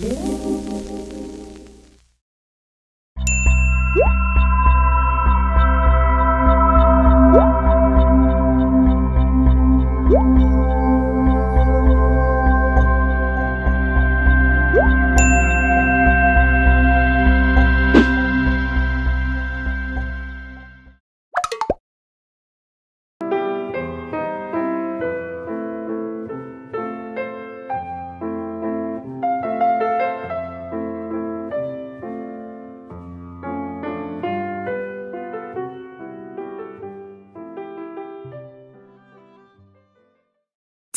Música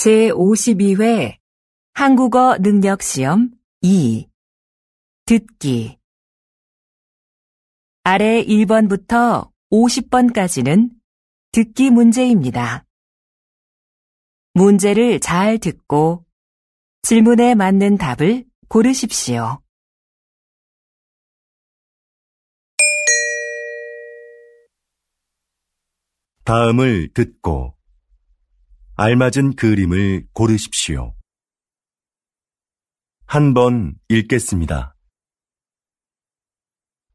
제52회 한국어 능력 시험 2 듣기 아래 1번부터 50번까지는 듣기 문제입니다. 문제를 잘 듣고 질문에 맞는 답을 고르십시오. 다음을 듣고 알맞은 그림을 고르십시오. 한 번 읽겠습니다.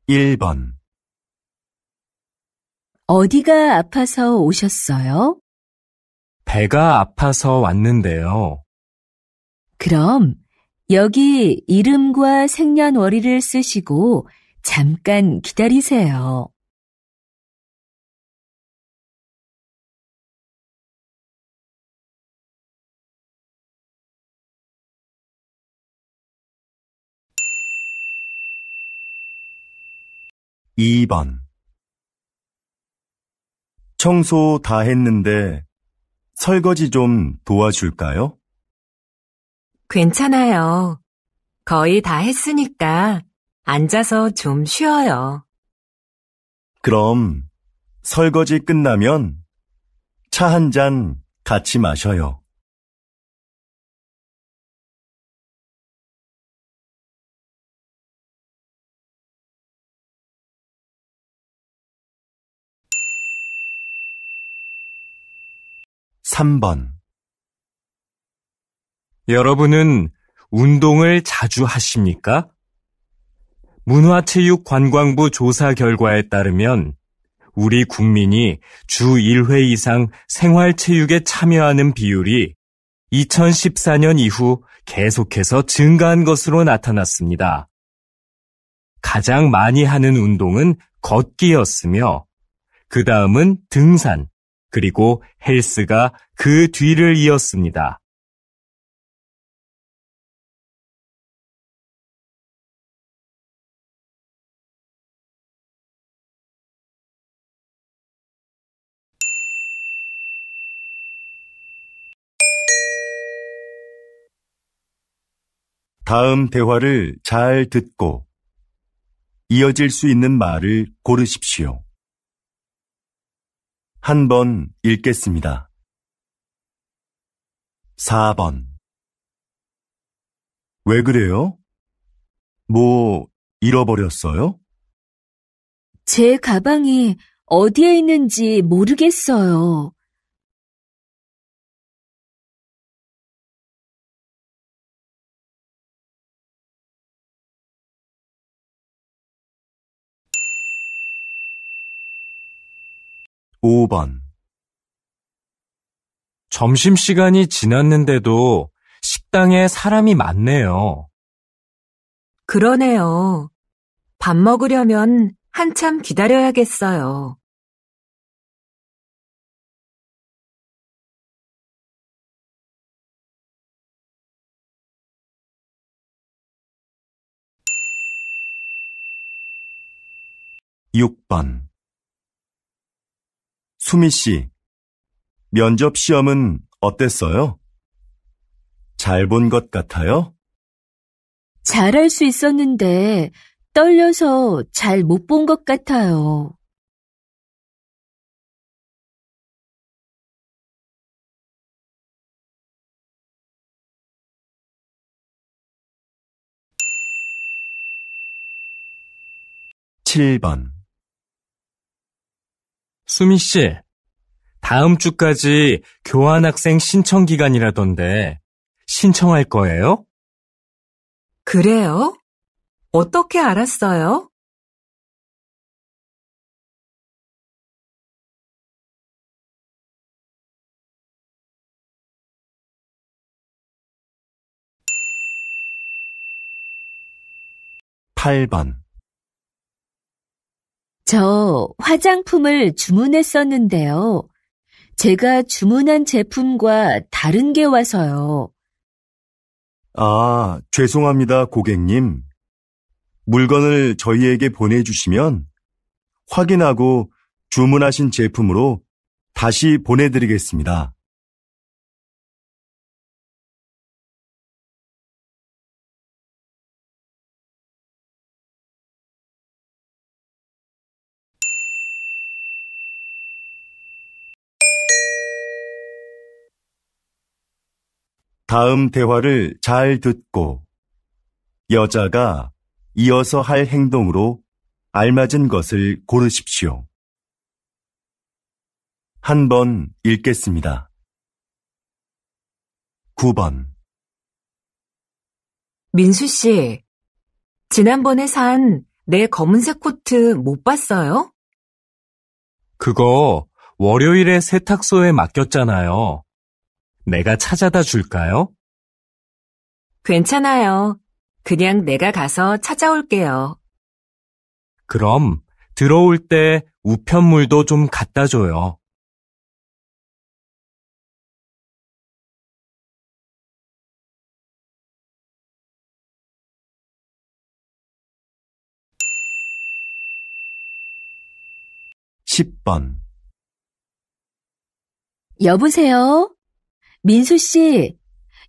1번 어디가 아파서 오셨어요? 배가 아파서 왔는데요. 그럼 여기 이름과 생년월일을 쓰시고 잠깐 기다리세요. 2번 청소 다 했는데 설거지 좀 도와줄까요? 괜찮아요. 거의 다 했으니까 앉아서 좀 쉬어요. 그럼 설거지 끝나면 차 한 잔 같이 마셔요. 3번 여러분은 운동을 자주 하십니까? 문화체육관광부 조사 결과에 따르면 우리 국민이 주 1회 이상 생활체육에 참여하는 비율이 2014년 이후 계속해서 증가한 것으로 나타났습니다. 가장 많이 하는 운동은 걷기였으며, 그 다음은 등산, 그리고 헬스가 그 뒤를 이었습니다. 다음 대화를 잘 듣고 이어질 수 있는 말을 고르십시오. 한 번 읽겠습니다. 4번 왜 그래요? 뭐 잃어버렸어요? 제 가방이 어디에 있는지 모르겠어요. 5번 점심시간이 지났는데도 식당에 사람이 많네요. 그러네요. 밥 먹으려면 한참 기다려야겠어요. 6번 수미 씨, 면접 시험은 어땠어요? 잘 본 것 같아요? 잘할 수 있었는데 떨려서 잘 못 본 것 같아요. 7번 수미 씨, 다음 주까지 교환학생 신청 기간이라던데 신청할 거예요? 그래요? 어떻게 알았어요? 팔번 저 화장품을 주문했었는데요. 제가 주문한 제품과 다른 게 와서요. 아, 죄송합니다, 고객님. 물건을 저희에게 보내주시면 확인하고 주문하신 제품으로 다시 보내드리겠습니다. 다음 대화를 잘 듣고 여자가 이어서 할 행동으로 알맞은 것을 고르십시오. 한 번 읽겠습니다. 9번. 민수 씨, 지난번에 산 내 검은색 코트 못 봤어요? 그거 월요일에 세탁소에 맡겼잖아요. 내가 찾아다 줄까요? 괜찮아요. 그냥 내가 가서 찾아올게요. 그럼 들어올 때 우편물도 좀 갖다 줘요. 십번 여보세요? 민수 씨,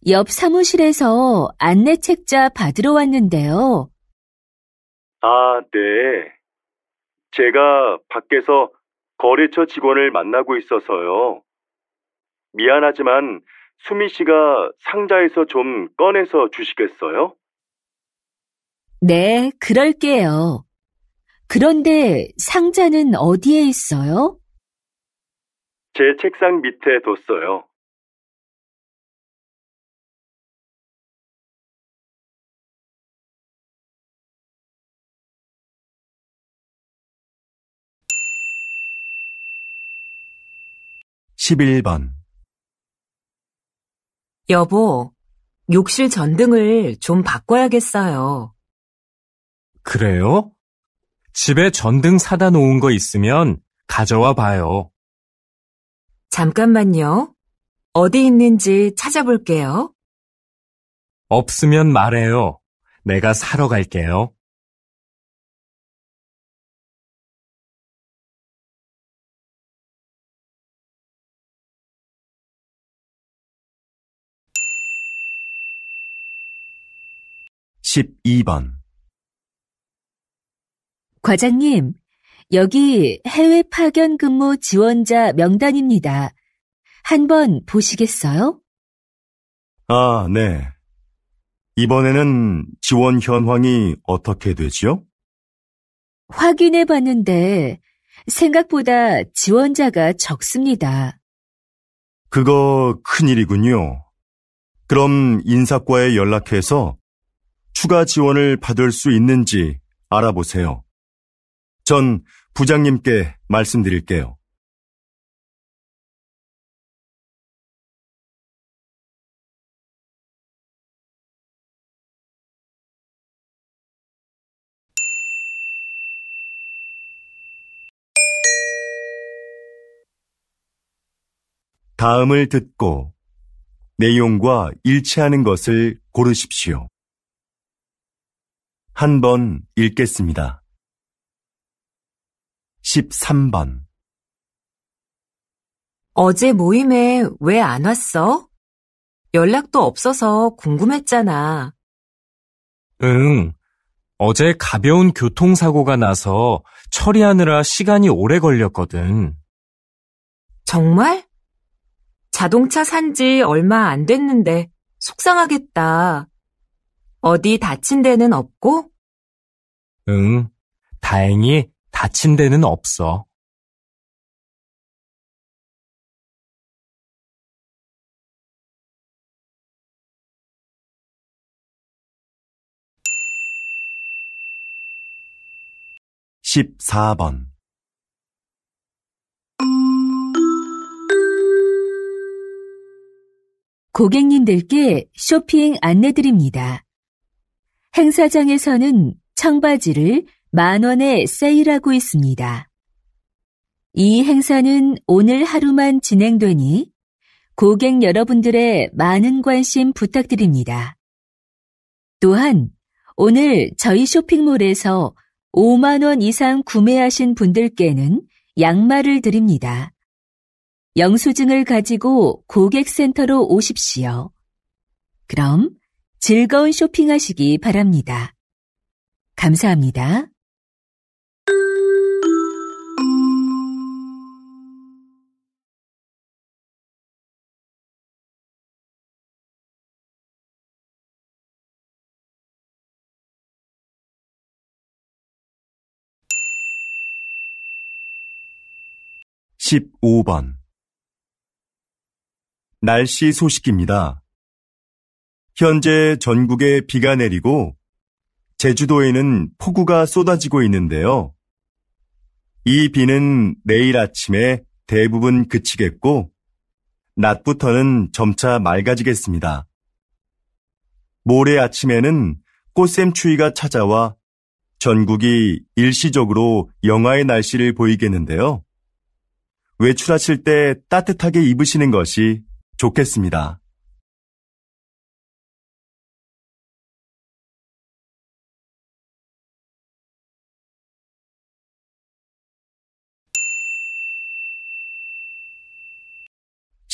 옆 사무실에서 안내 책자 받으러 왔는데요. 아, 네. 제가 밖에서 거래처 직원을 만나고 있어서요. 미안하지만 수미 씨가 상자에서 좀 꺼내서 주시겠어요? 네, 그럴게요. 그런데 상자는 어디에 있어요? 제 책상 밑에 뒀어요. 십일 번 여보, 욕실 전등을 좀 바꿔야겠어요. 그래요? 집에 전등 사다 놓은 거 있으면 가져와 봐요. 잠깐만요. 어디 있는지 찾아볼게요. 없으면 말해요. 내가 사러 갈게요. 십이 번 과장님, 여기 해외 파견 근무 지원자 명단입니다. 한번 보시겠어요? 아, 네. 이번에는 지원 현황이 어떻게 되지요? 확인해 봤는데 생각보다 지원자가 적습니다. 그거 큰일이군요. 그럼 인사과에 연락해서 추가 지원을 받을 수 있는지 알아보세요. 전 부장님께 말씀드릴게요. 다음을 듣고 내용과 일치하는 것을 고르십시오. 한 번 읽겠습니다. 13번. 어제 모임에 왜 안 왔어? 연락도 없어서 궁금했잖아. 응. 어제 가벼운 교통사고가 나서 처리하느라 시간이 오래 걸렸거든. 정말? 자동차 산 지 얼마 안 됐는데 속상하겠다. 어디 다친 데는 없고? 응, 다행히 다친 데는 없어. 14번 고객님들께 쇼핑 안내드립니다. 행사장에서는 청바지를 만 원에 세일하고 있습니다. 이 행사는 오늘 하루만 진행되니 고객 여러분들의 많은 관심 부탁드립니다. 또한 오늘 저희 쇼핑몰에서 5만 원 이상 구매하신 분들께는 양말을 드립니다. 영수증을 가지고 고객센터로 오십시오. 그럼 즐거운 쇼핑하시기 바랍니다. 감사합니다. 십오 번 날씨 소식입니다. 현재 전국에 비가 내리고 제주도에는 폭우가 쏟아지고 있는데요. 이 비는 내일 아침에 대부분 그치겠고 낮부터는 점차 맑아지겠습니다. 모레 아침에는 꽃샘추위가 찾아와 전국이 일시적으로 영하의 날씨를 보이겠는데요. 외출하실 때 따뜻하게 입으시는 것이 좋겠습니다.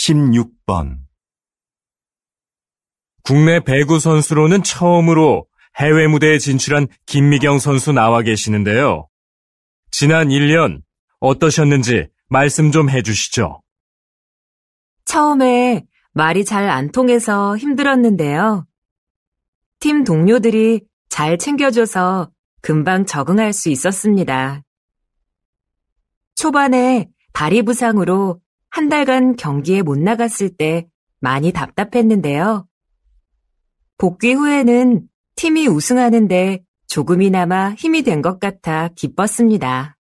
(16번) 국내 배구 선수로는 처음으로 해외 무대에 진출한 김미경 선수 나와 계시는데요. 지난 1년 어떠셨는지 말씀 좀 해주시죠. 처음에 말이 잘 안 통해서 힘들었는데요. 팀 동료들이 잘 챙겨줘서 금방 적응할 수 있었습니다. 초반에 다리 부상으로 한 달간 경기에 못 나갔을 때 많이 답답했는데요. 복귀 후에는 팀이 우승하는데 조금이나마 힘이 된 것 같아 기뻤습니다.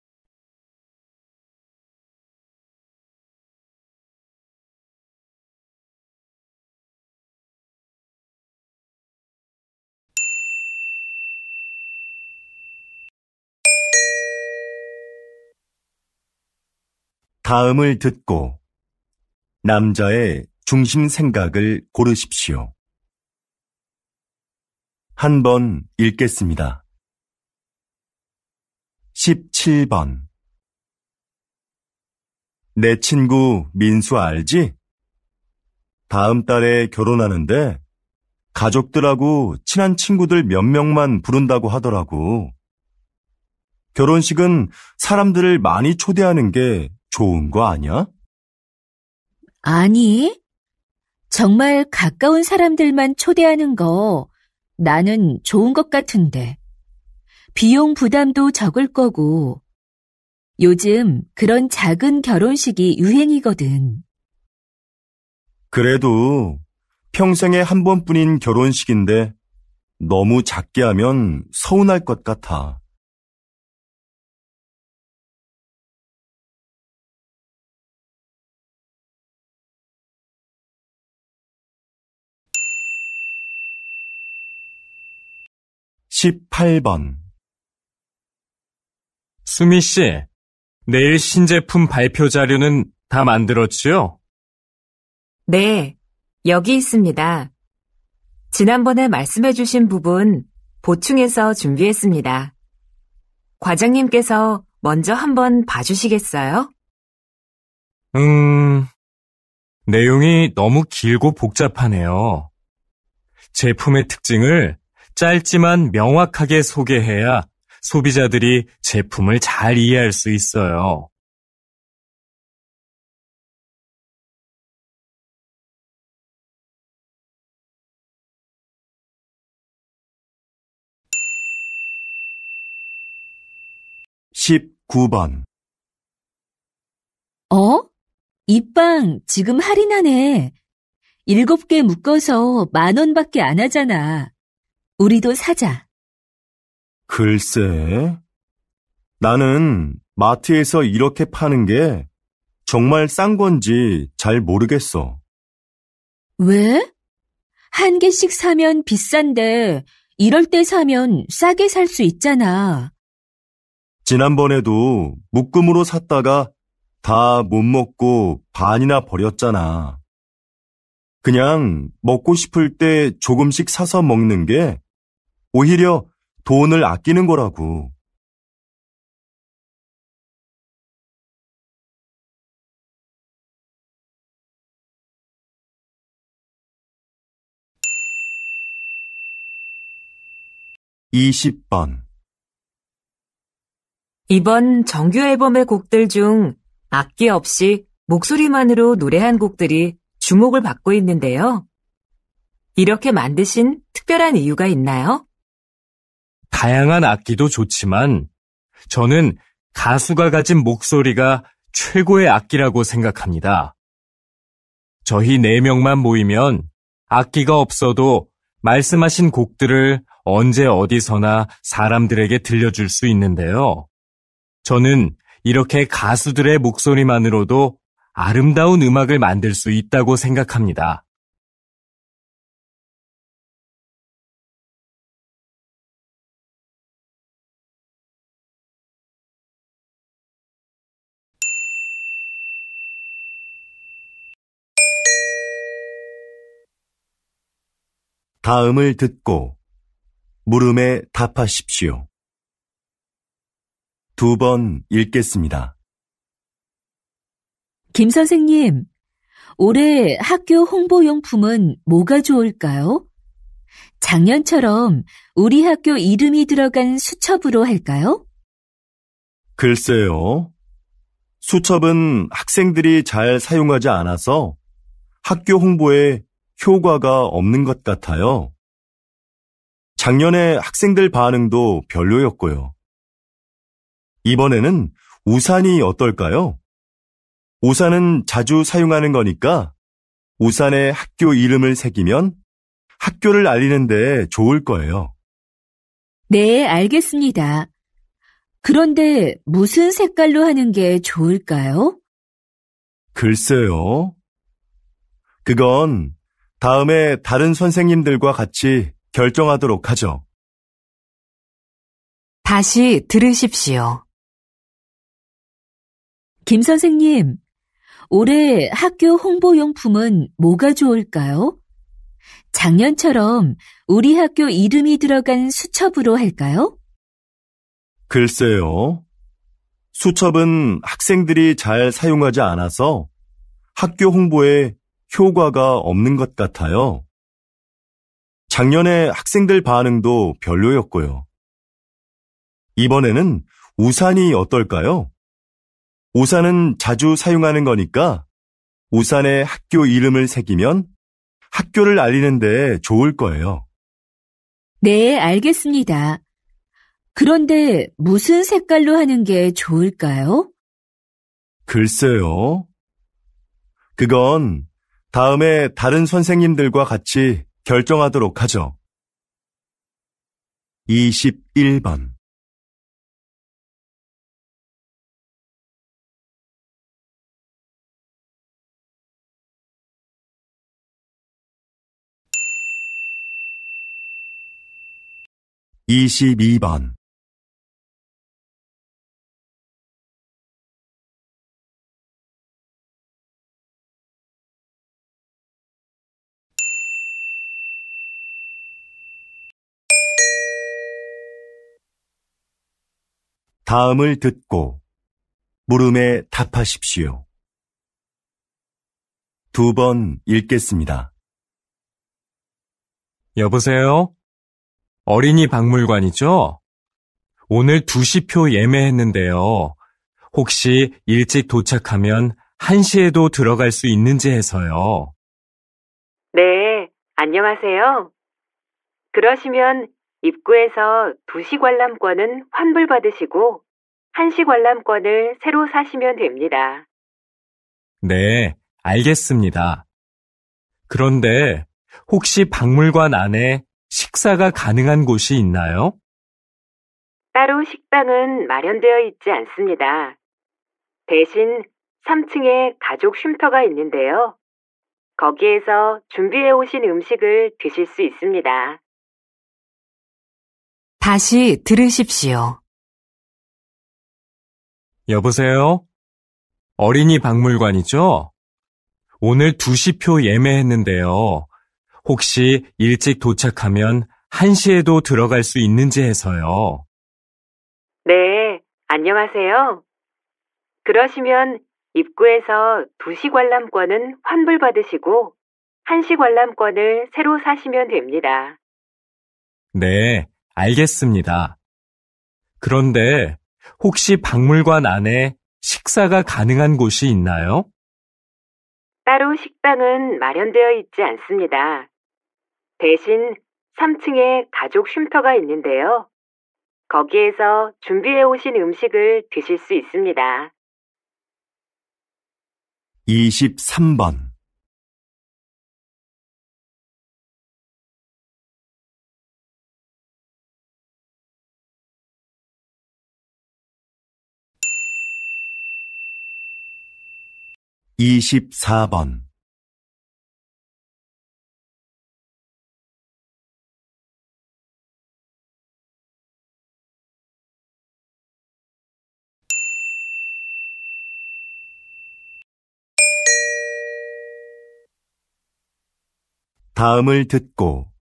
다음을 듣고 남자의 중심 생각을 고르십시오. 한 번 읽겠습니다. 17번 내 친구 민수 알지? 다음 달에 결혼하는데 가족들하고 친한 친구들 몇 명만 부른다고 하더라고. 결혼식은 사람들을 많이 초대하는 게 좋은 거 아니야? 아니, 정말 가까운 사람들만 초대하는 거 나는 좋은 것 같은데. 비용 부담도 적을 거고. 요즘 그런 작은 결혼식이 유행이거든. 그래도 평생에 한 번뿐인 결혼식인데 너무 작게 하면 서운할 것 같아. (18번) 수미 씨, 내일 신제품 발표 자료는 다 만들었지요? 네, 여기 있습니다. 지난번에 말씀해 주신 부분 보충해서 준비했습니다. 과장님께서 먼저 한번 봐주시겠어요? 음, 내용이 너무 길고 복잡하네요. 제품의 특징을 짧지만 명확하게 소개해야 소비자들이 제품을 잘 이해할 수 있어요. (19번) 어? 이 빵 지금 할인하네. 일곱 개 묶어서 만 원밖에 안 하잖아. 우리도 사자. 글쎄, 나는 마트에서 이렇게 파는 게 정말 싼 건지 잘 모르겠어. 왜? 한 개씩 사면 비싼데 이럴 때 사면 싸게 살 수 있잖아. 지난번에도 묶음으로 샀다가 다 못 먹고 반이나 버렸잖아. 그냥 먹고 싶을 때 조금씩 사서 먹는 게 오히려 돈을 아끼는 거라고. 이십 번 이번 정규 앨범의 곡들 중 악기 없이 목소리만으로 노래한 곡들이 주목을 받고 있는데요. 이렇게 만드신 특별한 이유가 있나요? 다양한 악기도 좋지만 저는 가수가 가진 목소리가 최고의 악기라고 생각합니다. 저희 네 명만 모이면 악기가 없어도 말씀하신 곡들을 언제 어디서나 사람들에게 들려줄 수 있는데요. 저는 이렇게 가수들의 목소리만으로도 아름다운 음악을 만들 수 있다고 생각합니다. 다음을 듣고 물음에 답하십시오. 두 번 읽겠습니다. 김 선생님, 올해 학교 홍보용품은 뭐가 좋을까요? 작년처럼 우리 학교 이름이 들어간 수첩으로 할까요? 글쎄요. 수첩은 학생들이 잘 사용하지 않아서 학교 홍보에 효과가 없는 것 같아요. 작년에 학생들 반응도 별로였고요. 이번에는 우산이 어떨까요? 우산은 자주 사용하는 거니까 우산에 학교 이름을 새기면 학교를 알리는데 좋을 거예요. 네, 알겠습니다. 그런데 무슨 색깔로 하는 게 좋을까요? 글쎄요. 그건 다음에 다른 선생님들과 같이 결정하도록 하죠. 다시 들으십시오. 김 선생님, 올해 학교 홍보용품은 뭐가 좋을까요? 작년처럼 우리 학교 이름이 들어간 수첩으로 할까요? 글쎄요. 수첩은 학생들이 잘 사용하지 않아서 학교 홍보에 효과가 없는 것 같아요. 작년에 학생들 반응도 별로였고요. 이번에는 우산이 어떨까요? 우산은 자주 사용하는 거니까 우산에 학교 이름을 새기면 학교를 알리는데 좋을 거예요. 네, 알겠습니다. 그런데 무슨 색깔로 하는 게 좋을까요? 글쎄요. 그건 다음에 다른 선생님들과 같이 결정하도록 하죠. 21번 22번 다음을 듣고 물음에 답하십시오. 두 번 읽겠습니다. 여보세요? 어린이 박물관이죠? 오늘 2시표 예매했는데요. 혹시 일찍 도착하면 1시에도 들어갈 수 있는지 해서요. 네, 안녕하세요. 그러시면 입구에서 2시 관람권은 환불받으시고 1시 관람권을 새로 사시면 됩니다. 네, 알겠습니다. 그런데 혹시 박물관 안에 식사가 가능한 곳이 있나요? 따로 식당은 마련되어 있지 않습니다. 대신 3층에 가족 쉼터가 있는데요. 거기에서 준비해 오신 음식을 드실 수 있습니다. 다시 들으십시오. 여보세요? 어린이 박물관이죠? 오늘 2시 표 예매했는데요. 혹시 일찍 도착하면 1시에도 들어갈 수 있는지 해서요. 네, 안녕하세요. 그러시면 입구에서 2시 관람권은 환불받으시고 1시 관람권을 새로 사시면 됩니다. 네, 알겠습니다. 그런데 혹시 박물관 안에 식사가 가능한 곳이 있나요? 따로 식당은 마련되어 있지 않습니다. 대신 3층에 가족 쉼터가 있는데요. 거기에서 준비해 오신 음식을 드실 수 있습니다. 23번. (24번) 다음을 듣고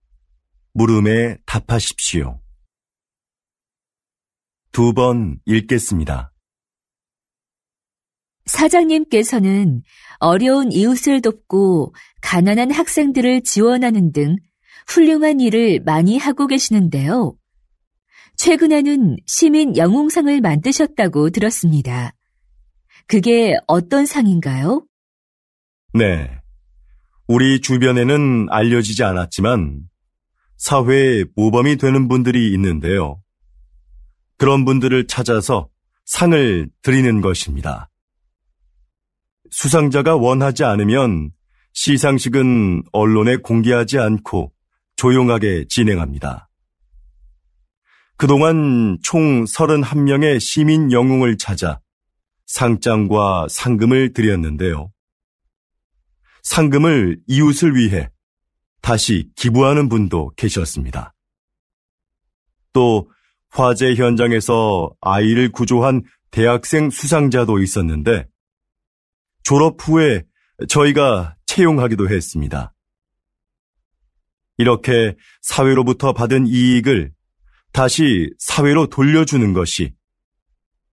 물음에 답하십시오. 두 번 읽겠습니다. 사장님께서는 어려운 이웃을 돕고 가난한 학생들을 지원하는 등 훌륭한 일을 많이 하고 계시는데요. 최근에는 시민 영웅상을 만드셨다고 들었습니다. 그게 어떤 상인가요? 네. 우리 주변에는 알려지지 않았지만 사회에 모범이 되는 분들이 있는데요. 그런 분들을 찾아서 상을 드리는 것입니다. 수상자가 원하지 않으면 시상식은 언론에 공개하지 않고 조용하게 진행합니다. 그동안 총 31명의 시민 영웅을 찾아 상장과 상금을 드렸는데요. 상금을 이웃을 위해 다시 기부하는 분도 계셨습니다. 또 화재 현장에서 아이를 구조한 대학생 수상자도 있었는데 졸업 후에 저희가 채용하기도 했습니다. 이렇게 사회로부터 받은 이익을 다시 사회로 돌려주는 것이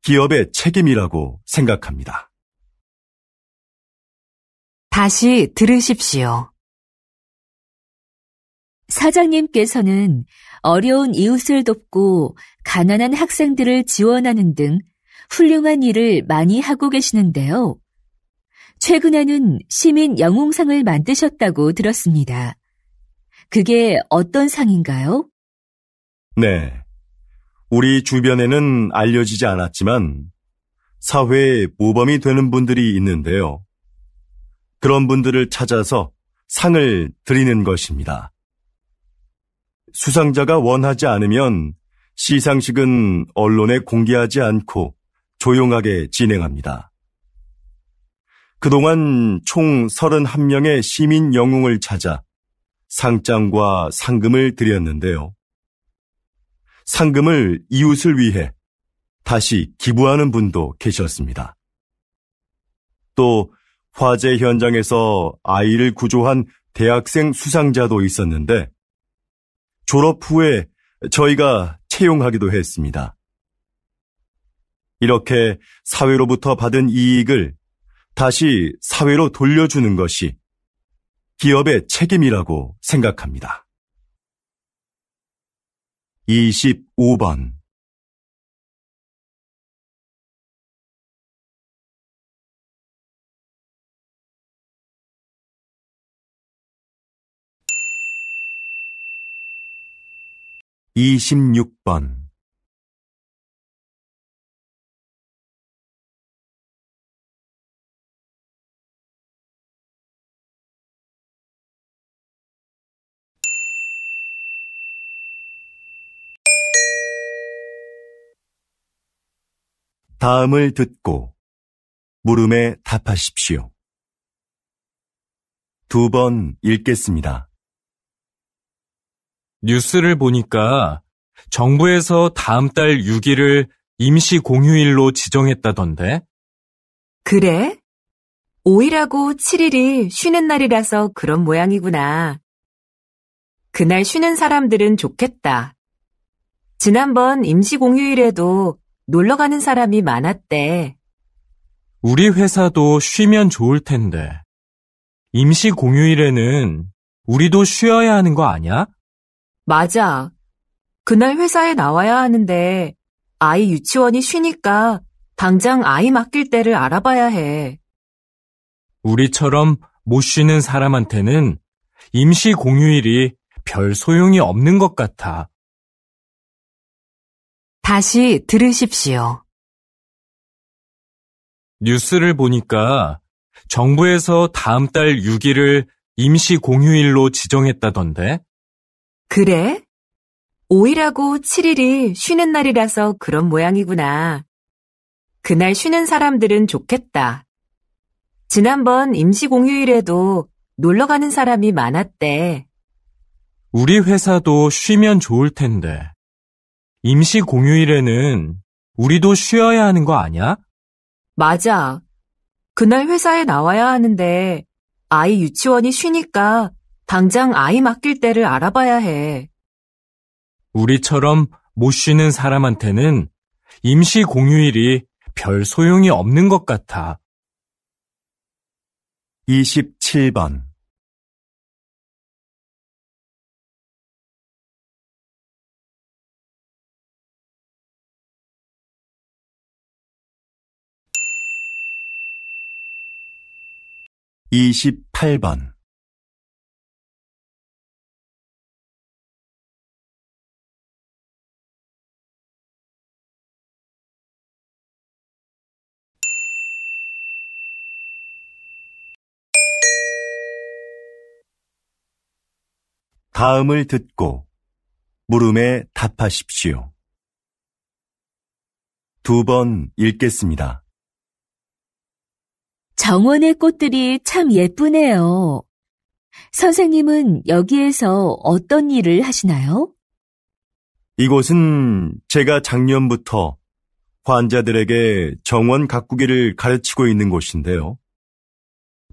기업의 책임이라고 생각합니다. 다시 들으십시오. 사장님께서는 어려운 이웃을 돕고 가난한 학생들을 지원하는 등 훌륭한 일을 많이 하고 계시는데요. 최근에는 시민 영웅상을 만드셨다고 들었습니다. 그게 어떤 상인가요? 네. 우리 주변에는 알려지지 않았지만 사회에 모범이 되는 분들이 있는데요. 그런 분들을 찾아서 상을 드리는 것입니다. 수상자가 원하지 않으면 시상식은 언론에 공개하지 않고 조용하게 진행합니다. 그동안 총 31명의 시민 영웅을 찾아 상장과 상금을 드렸는데요. 상금을 이웃을 위해 다시 기부하는 분도 계셨습니다. 또 화재 현장에서 아이를 구조한 대학생 수상자도 있었는데 졸업 후에 저희가 채용하기도 했습니다. 이렇게 사회로부터 받은 이익을 다시 사회로 돌려주는 것이 기업의 책임이라고 생각합니다. 25번 26번 다음을 듣고 물음에 답하십시오. 두 번 읽겠습니다. 뉴스를 보니까 정부에서 다음 달 6일을 임시 공휴일로 지정했다던데? 그래? 5일하고 7일이 쉬는 날이라서 그런 모양이구나. 그날 쉬는 사람들은 좋겠다. 지난번 임시 공휴일에도 놀러 가는 사람이 많았대. 우리 회사도 쉬면 좋을 텐데. 임시 공휴일에는 우리도 쉬어야 하는 거 아냐? 맞아. 그날 회사에 나와야 하는데 아이 유치원이 쉬니까 당장 아이 맡길 때를 알아봐야 해. 우리처럼 못 쉬는 사람한테는 임시 공휴일이 별 소용이 없는 것 같아. 다시 들으십시오. 뉴스를 보니까 정부에서 다음 달 6일을 임시 공휴일로 지정했다던데? 그래? 5일하고 7일이 쉬는 날이라서 그런 모양이구나. 그날 쉬는 사람들은 좋겠다. 지난번 임시 공휴일에도 놀러 가는 사람이 많았대. 우리 회사도 쉬면 좋을 텐데. 임시 공휴일에는 우리도 쉬어야 하는 거 아냐? 맞아. 그날 회사에 나와야 하는데 아이 유치원이 쉬니까 당장 아이 맡길 때를 알아봐야 해. 우리처럼 못 쉬는 사람한테는 임시 공휴일이 별 소용이 없는 것 같아. 27번 (28번) 다음을 듣고 물음에 답하십시오. 두 번 읽겠습니다. 정원의 꽃들이 참 예쁘네요. 선생님은 여기에서 어떤 일을 하시나요? 이곳은 제가 작년부터 환자들에게 정원 가꾸기를 가르치고 있는 곳인데요.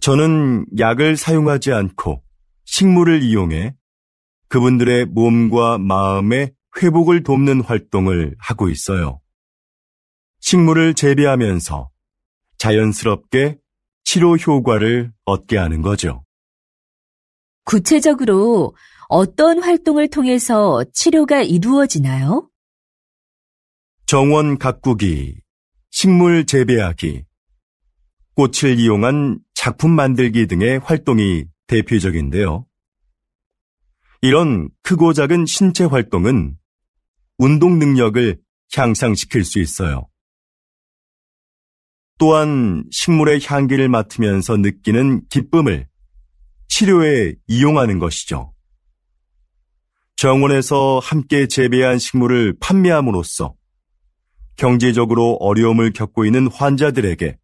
저는 약을 사용하지 않고 식물을 이용해 그분들의 몸과 마음의 회복을 돕는 활동을 하고 있어요. 식물을 재배하면서 자연스럽게 치료 효과를 얻게 하는 거죠. 구체적으로 어떤 활동을 통해서 치료가 이루어지나요? 정원 가꾸기, 식물 재배하기, 꽃을 이용한 작품 만들기 등의 활동이 대표적인데요. 이런 크고 작은 신체 활동은 운동 능력을 향상시킬 수 있어요. 또한 식물의 향기를 맡으면서 느끼는 기쁨을 치료에 이용하는 것이죠. 정원에서 함께 재배한 식물을 판매함으로써 경제적으로 어려움을 겪고 있는 환자들에게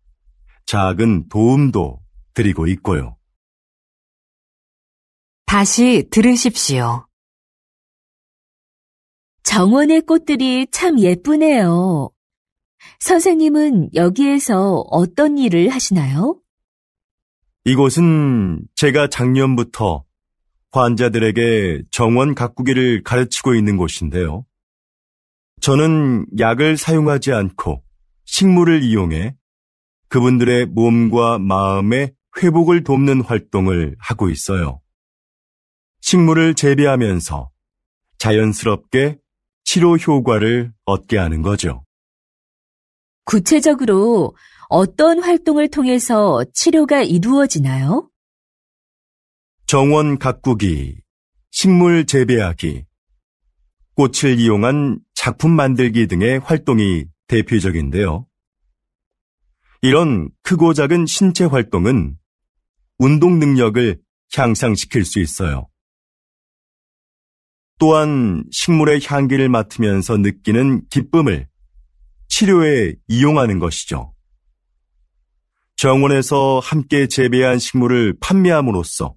작은 도움도 드리고 있고요. 다시 들으십시오. 정원의 꽃들이 참 예쁘네요. 선생님은 여기에서 어떤 일을 하시나요? 이곳은 제가 작년부터 환자들에게 정원 가꾸기를 가르치고 있는 곳인데요. 저는 약을 사용하지 않고 식물을 이용해 그분들의 몸과 마음의 회복을 돕는 활동을 하고 있어요. 식물을 재배하면서 자연스럽게 치료 효과를 얻게 하는 거죠. 구체적으로 어떤 활동을 통해서 치료가 이루어지나요? 정원 가꾸기, 식물 재배하기, 꽃을 이용한 작품 만들기 등의 활동이 대표적인데요. 이런 크고 작은 신체 활동은 운동 능력을 향상시킬 수 있어요. 또한 식물의 향기를 맡으면서 느끼는 기쁨을 치료에 이용하는 것이죠. 정원에서 함께 재배한 식물을 판매함으로써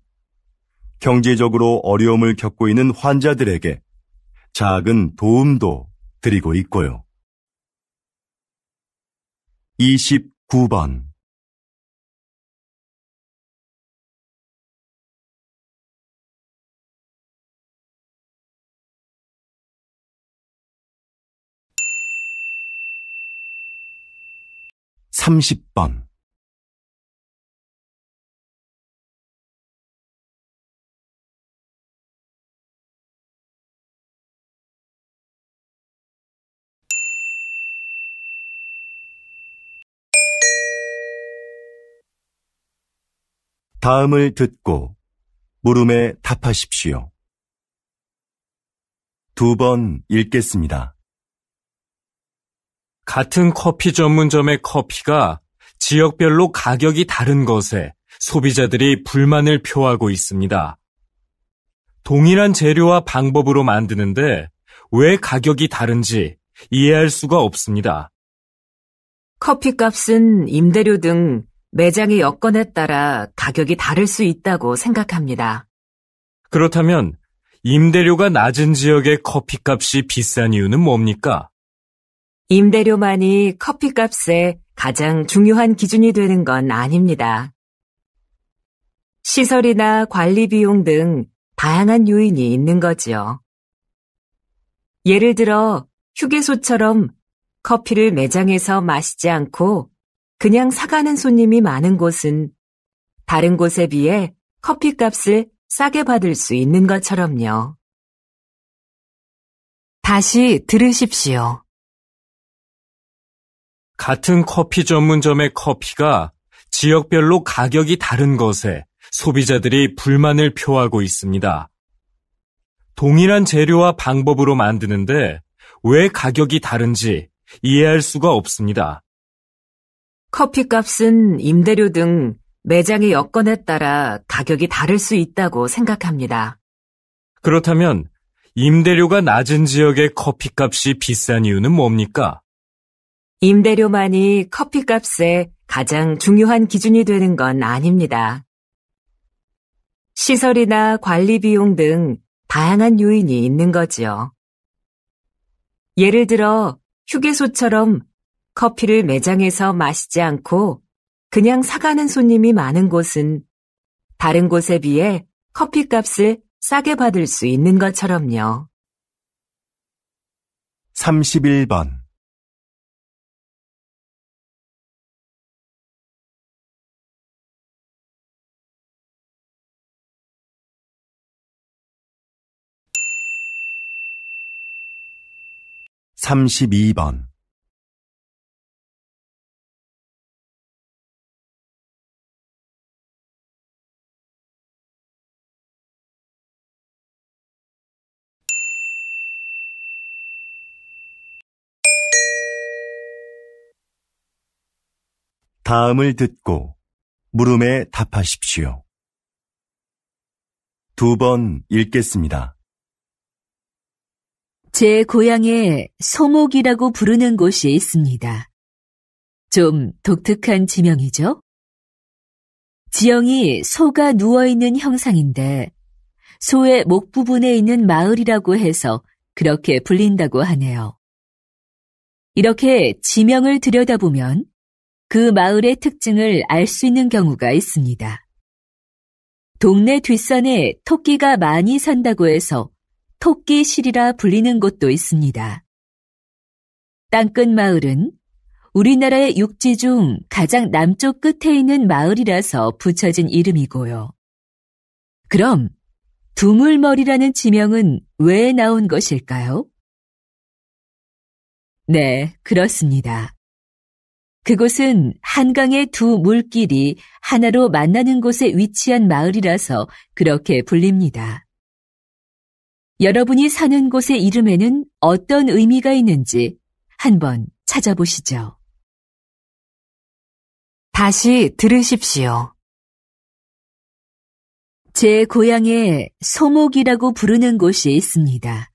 경제적으로 어려움을 겪고 있는 환자들에게 작은 도움도 드리고 있고요. 29번 30번 다음을 듣고 물음에 답하십시오. 두 번 읽겠습니다. 같은 커피 전문점의 커피가 지역별로 가격이 다른 것에 소비자들이 불만을 표하고 있습니다. 동일한 재료와 방법으로 만드는데 왜 가격이 다른지 이해할 수가 없습니다. 커피 값은 임대료 등 매장의 여건에 따라 가격이 다를 수 있다고 생각합니다. 그렇다면 임대료가 낮은 지역의 커피 값이 비싼 이유는 뭡니까? 임대료만이 커피값의 가장 중요한 기준이 되는 건 아닙니다. 시설이나 관리 비용 등 다양한 요인이 있는 거지요. 예를 들어 휴게소처럼 커피를 매장에서 마시지 않고 그냥 사가는 손님이 많은 곳은 다른 곳에 비해 커피 값을 싸게 받을 수 있는 것처럼요. 다시 들으십시오. 같은 커피 전문점의 커피가 지역별로 가격이 다른 것에 소비자들이 불만을 표하고 있습니다. 동일한 재료와 방법으로 만드는데 왜 가격이 다른지 이해할 수가 없습니다. 커피 값은 임대료 등 매장의 여건에 따라 가격이 다를 수 있다고 생각합니다. 그렇다면 임대료가 낮은 지역의 커피 값이 비싼 이유는 뭡니까? 임대료만이 커피값의 가장 중요한 기준이 되는 건 아닙니다. 시설이나 관리 비용 등 다양한 요인이 있는 거지요. 예를 들어 휴게소처럼 커피를 매장에서 마시지 않고 그냥 사가는 손님이 많은 곳은 다른 곳에 비해 커피 값을 싸게 받을 수 있는 것처럼요. 31번 32번 다음을 듣고 물음에 답하십시오. 두 번 읽겠습니다. 제 고향에 소목이라고 부르는 곳이 있습니다. 좀 독특한 지명이죠? 지형이 소가 누워있는 형상인데 소의 목 부분에 있는 마을이라고 해서 그렇게 불린다고 하네요. 이렇게 지명을 들여다보면 그 마을의 특징을 알 수 있는 경우가 있습니다. 동네 뒷산에 토끼가 많이 산다고 해서 토끼 실이라 불리는 곳도 있습니다. 땅끝 마을은 우리나라의 육지 중 가장 남쪽 끝에 있는 마을이라서 붙여진 이름이고요. 그럼 두물머리라는 지명은 왜 나온 것일까요? 네, 그렇습니다. 그곳은 한강의 두 물길이 하나로 만나는 곳에 위치한 마을이라서 그렇게 불립니다. 여러분이 사는 곳의 이름에는 어떤 의미가 있는지 한번 찾아보시죠. 다시 들으십시오. 제 고향에 소목이라고 부르는 곳이 있습니다.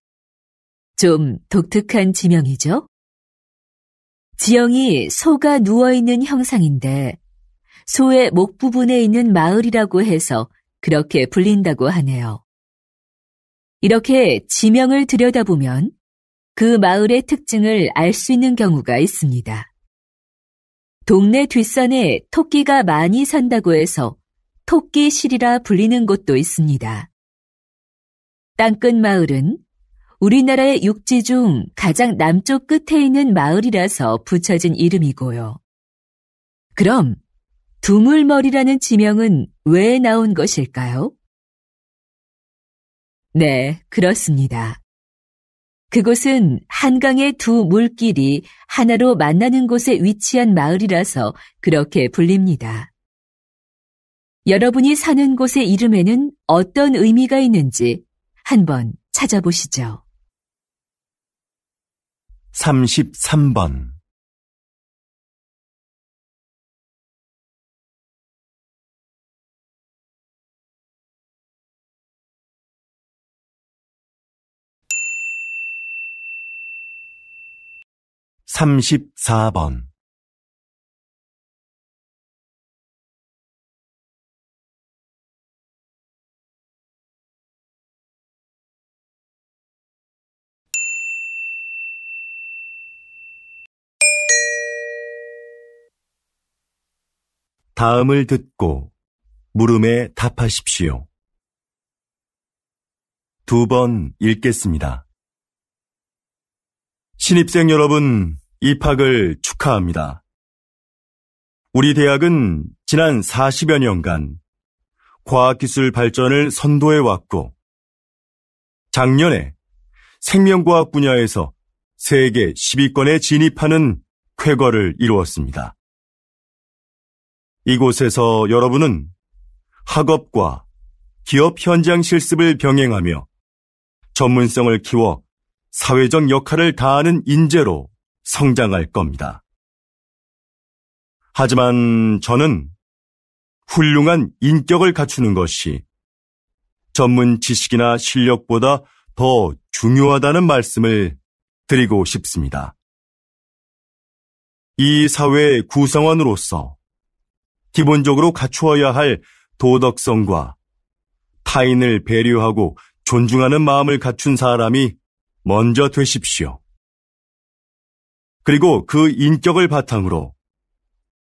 좀 독특한 지명이죠? 지형이 소가 누워있는 형상인데 소의 목 부분에 있는 마을이라고 해서 그렇게 불린다고 하네요. 이렇게 지명을 들여다보면 그 마을의 특징을 알 수 있는 경우가 있습니다. 동네 뒷산에 토끼가 많이 산다고 해서 토끼실이라 불리는 곳도 있습니다. 땅끝 마을은 우리나라의 육지 중 가장 남쪽 끝에 있는 마을이라서 붙여진 이름이고요. 그럼 두물머리라는 지명은 왜 나온 것일까요? 네, 그렇습니다. 그곳은 한강의 두 물길이 하나로 만나는 곳에 위치한 마을이라서 그렇게 불립니다. 여러분이 사는 곳의 이름에는 어떤 의미가 있는지 한번 찾아보시죠. 33번. 삼십사 번 다음을 듣고 물음에 답하십시오. 두 번 읽겠습니다. 신입생 여러분, 입학을 축하합니다. 우리 대학은 지난 40여 년간 과학기술 발전을 선도해 왔고, 작년에 생명과학 분야에서 세계 10위권에 진입하는 쾌거를 이루었습니다. 이곳에서 여러분은 학업과 기업 현장 실습을 병행하며 전문성을 키워 사회적 역할을 다하는 인재로 성장할 겁니다. 하지만 저는 훌륭한 인격을 갖추는 것이 전문 지식이나 실력보다 더 중요하다는 말씀을 드리고 싶습니다. 이 사회의 구성원으로서 기본적으로 갖추어야 할 도덕성과 타인을 배려하고 존중하는 마음을 갖춘 사람이 먼저 되십시오. 그리고 그 인격을 바탕으로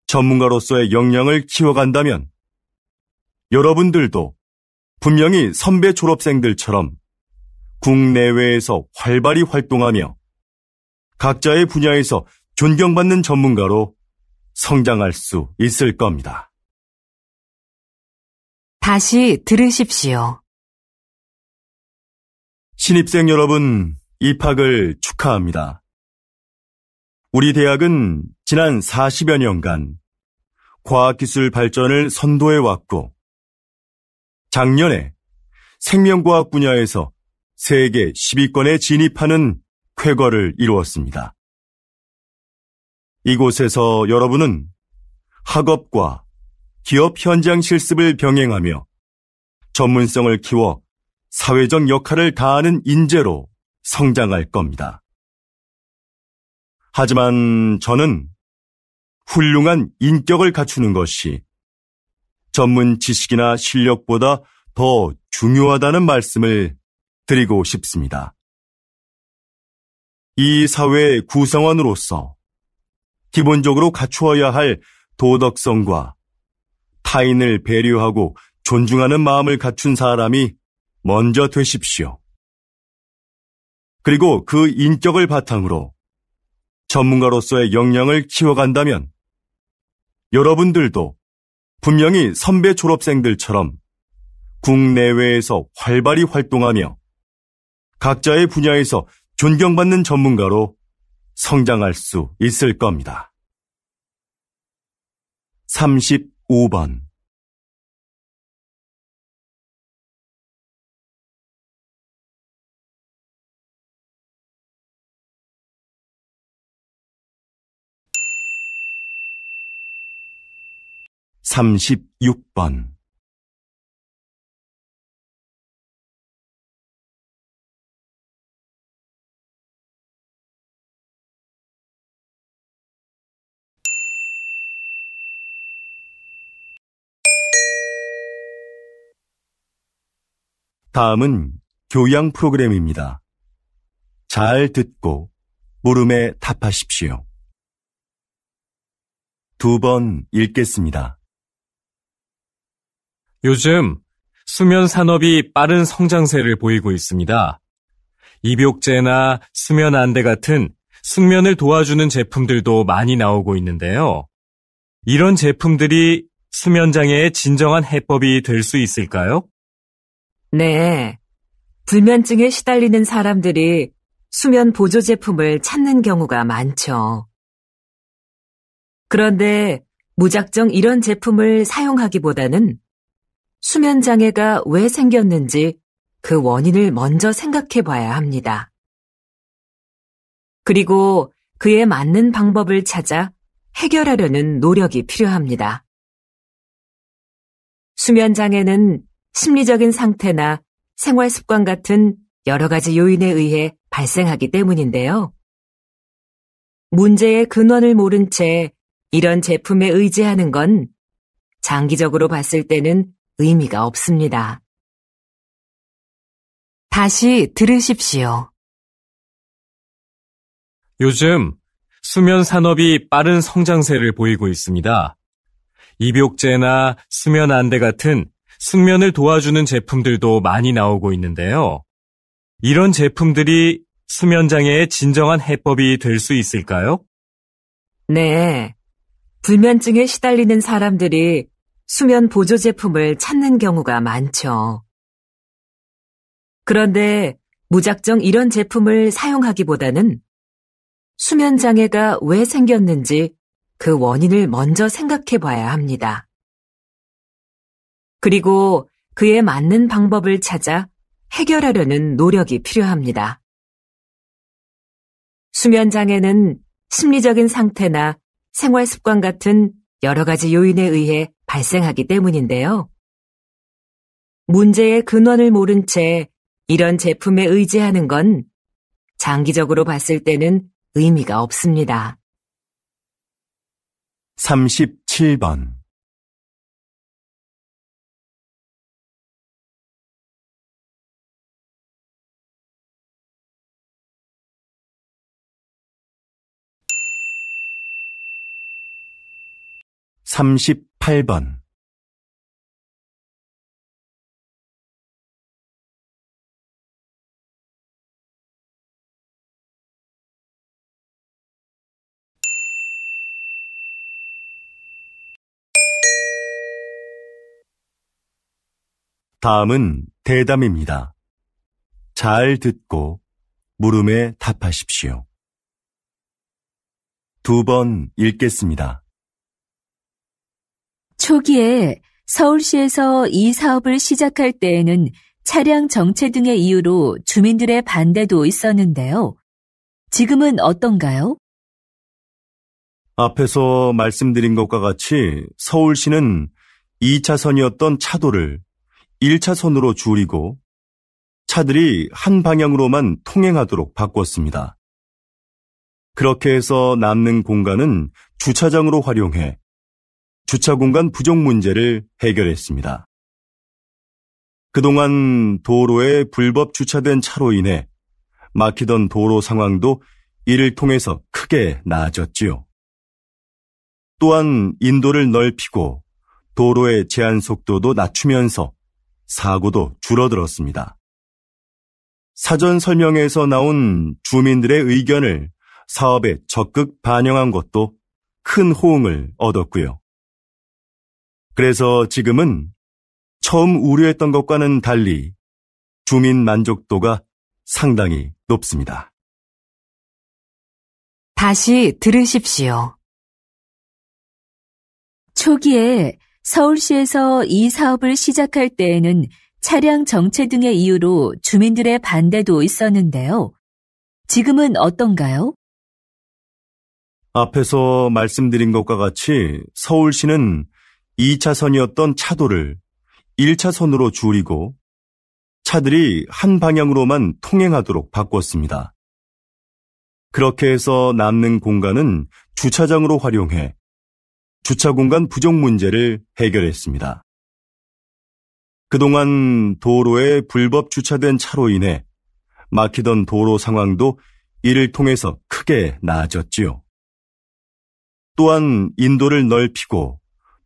전문가로서의 역량을 키워간다면 여러분들도 분명히 선배 졸업생들처럼 국내외에서 활발히 활동하며 각자의 분야에서 존경받는 전문가로 성장할 수 있을 겁니다. 다시 들으십시오. 신입생 여러분, 입학을 축하합니다. 우리 대학은 지난 40여 년간 과학기술 발전을 선도해 왔고, 작년에 생명과학 분야에서 세계 10위권에 진입하는 쾌거를 이루었습니다. 이곳에서 여러분은 학업과 기업 현장 실습을 병행하며 전문성을 키워 사회적 역할을 다하는 인재로 성장할 겁니다. 하지만 저는 훌륭한 인격을 갖추는 것이 전문 지식이나 실력보다 더 중요하다는 말씀을 드리고 싶습니다. 이 사회의 구성원으로서 기본적으로 갖추어야 할 도덕성과 타인을 배려하고 존중하는 마음을 갖춘 사람이 먼저 되십시오. 그리고 그 인격을 바탕으로 전문가로서의 역량을 키워간다면 여러분들도 분명히 선배 졸업생들처럼 국내외에서 활발히 활동하며 각자의 분야에서 존경받는 전문가로 성장할 수 있을 겁니다. 35번 36번 다음은 교양 프로그램입니다. 잘 듣고 물음에 답하십시오. 두 번 읽겠습니다. 요즘 수면 산업이 빠른 성장세를 보이고 있습니다. 입욕제나 수면 안대 같은 숙면을 도와주는 제품들도 많이 나오고 있는데요. 이런 제품들이 수면 장애의 진정한 해법이 될 수 있을까요? 네. 불면증에 시달리는 사람들이 수면 보조 제품을 찾는 경우가 많죠. 그런데 무작정 이런 제품을 사용하기보다는 수면 장애가 왜 생겼는지 그 원인을 먼저 생각해 봐야 합니다. 그리고 그에 맞는 방법을 찾아 해결하려는 노력이 필요합니다. 수면 장애는 심리적인 상태나 생활 습관 같은 여러 가지 요인에 의해 발생하기 때문인데요. 문제의 근원을 모른 채 이런 제품에 의지하는 건 장기적으로 봤을 때는 의미가 없습니다. 다시 들으십시오. 요즘 수면 산업이 빠른 성장세를 보이고 있습니다. 입욕제나 수면 안대 같은 숙면을 도와주는 제품들도 많이 나오고 있는데요. 이런 제품들이 수면 장애의 진정한 해법이 될 수 있을까요? 네. 불면증에 시달리는 사람들이 수면 보조 제품을 찾는 경우가 많죠. 그런데 무작정 이런 제품을 사용하기보다는 수면 장애가 왜 생겼는지 그 원인을 먼저 생각해 봐야 합니다. 그리고 그에 맞는 방법을 찾아 해결하려는 노력이 필요합니다. 수면 장애는 심리적인 상태나 생활 습관 같은 여러 가지 요인에 의해 발생하기 때문인데요. 문제의 근원을 모른 채 이런 제품에 의지하는 건 장기적으로 봤을 때는 의미가 없습니다. 37번 38번 다음은 대담입니다. 잘 듣고 물음에 답하십시오. 두 번 읽겠습니다. 초기에 서울시에서 이 사업을 시작할 때에는 차량 정체 등의 이유로 주민들의 반대도 있었는데요. 지금은 어떤가요? 앞에서 말씀드린 것과 같이 서울시는 2차선이었던 차도를 1차선으로 줄이고 차들이 한 방향으로만 통행하도록 바꿨습니다. 그렇게 해서 남는 공간은 주차장으로 활용해 주차 공간 부족 문제를 해결했습니다. 그동안 도로에 불법 주차된 차로 인해 막히던 도로 상황도 이를 통해서 크게 나아졌지요. 또한 인도를 넓히고 도로의 제한 속도도 낮추면서 사고도 줄어들었습니다. 사전 설명에서 나온 주민들의 의견을 사업에 적극 반영한 것도 큰 호응을 얻었고요. 그래서 지금은 처음 우려했던 것과는 달리 주민 만족도가 상당히 높습니다. 다시 들으십시오. 초기에 서울시에서 이 사업을 시작할 때에는 차량 정체 등의 이유로 주민들의 반대도 있었는데요. 지금은 어떤가요? 앞에서 말씀드린 것과 같이 서울시는 2차선이었던 차도를 1차선으로 줄이고 차들이 한 방향으로만 통행하도록 바꿨습니다. 그렇게 해서 남는 공간은 주차장으로 활용해 주차 공간 부족 문제를 해결했습니다. 그동안 도로에 불법 주차된 차로 인해 막히던 도로 상황도 이를 통해서 크게 나아졌지요. 또한 인도를 넓히고